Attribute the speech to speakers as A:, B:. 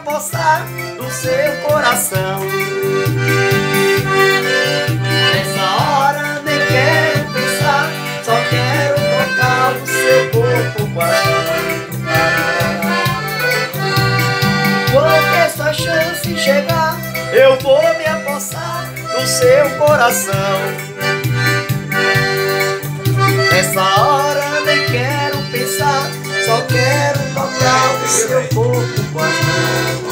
A: apostar no seu
B: coração. Nessa hora nem quero pensar, só quero tocar o seu corpo paixão. Porque sua chance chegar, eu vou me apostar no seu coração. Nessa hora nem quero Seu corpo, vai.